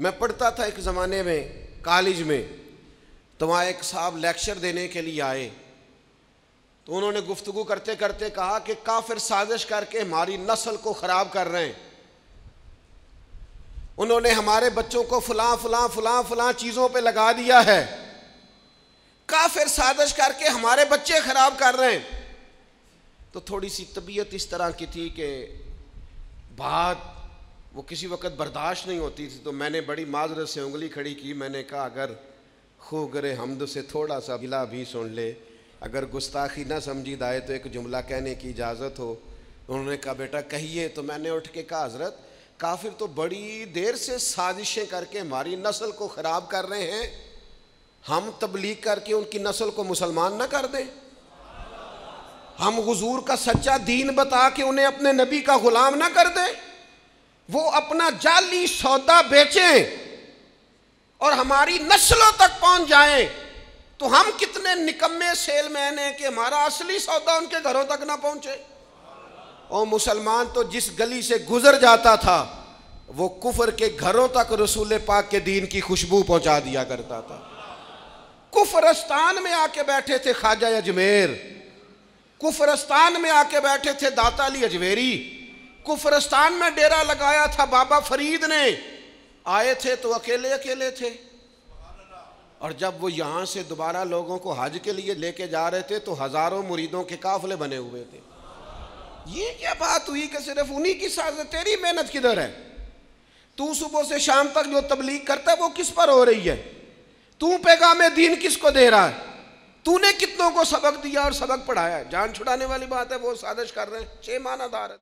मैं पढ़ता था एक ज़माने में कॉलेज में तो वहाँ एक साहब लेक्चर देने के लिए आए। तो उन्होंने गुफ्तगु करते करते कहा कि काफिर साजिश करके हमारी नस्ल को ख़राब कर रहे हैं। उन्होंने हमारे बच्चों को फलां फलां फलां फलां चीज़ों पे लगा दिया है। काफिर साजिश करके हमारे बच्चे ख़राब कर रहे हैं। तो थोड़ी सी तबीयत इस तरह की थी कि बात वो किसी वक्त बर्दाश्त नहीं होती थी तो मैंने बड़ी माजरत से उंगली खड़ी की। मैंने कहा, अगर खूगरे हमद से थोड़ा सा गिला भी सुन ले, अगर गुस्ताखी ना समझी दाए तो एक जुमला कहने की इजाज़त हो। उन्होंने कहा, बेटा, कहिए। तो मैंने उठ के कहा, हज़रत, काफिर तो बड़ी देर से साजिशें करके हमारी नस्ल को ख़राब कर रहे हैं। हम तबलीग करके उनकी नस्ल को मुसलमान ना कर दें। हम हुजूर का सच्चा दीन बता के उन्हें अपने नबी का गुलाम ना कर दें। वो अपना जाली सौदा बेचें और हमारी नस्लों तक पहुँच जाएँ तो हम कितने निकम्मे सेलमैन हैं कि हमारा असली सौदा उनके घरों तक ना पहुँचे। और मुसलमान तो जिस गली से गुजर जाता था, वो कुफर के घरों तक रसूल पाक के दीन की खुशबू पहुँचा दिया करता था। कुफरस्तान में आके बैठे थे ख्वाजा अजमेर। कुफरस्तान में आके बैठे थे दाता अली अजमेरी। कुफरस्तान में डेरा लगाया था बाबा फरीद ने। आए थे तो अकेले अकेले थे। और जब वो यहाँ से दोबारा लोगों को हज के लिए लेके जा रहे थे तो हज़ारों मुरीदों के काफले बने हुए थे। ये क्या बात हुई कि सिर्फ़ उन्हीं की साज तेरी मेहनत किधर है? तू सुबह से शाम तक जो तबलीग करता है, वो किस पर हो रही है? तू पैगाम दीन किसको दे रहा है? तूने कितनों को सबक दिया और सबक पढ़ाया? जान छुड़ाने वाली बात है, वो साजिश कर रहे हैं। छह माना दार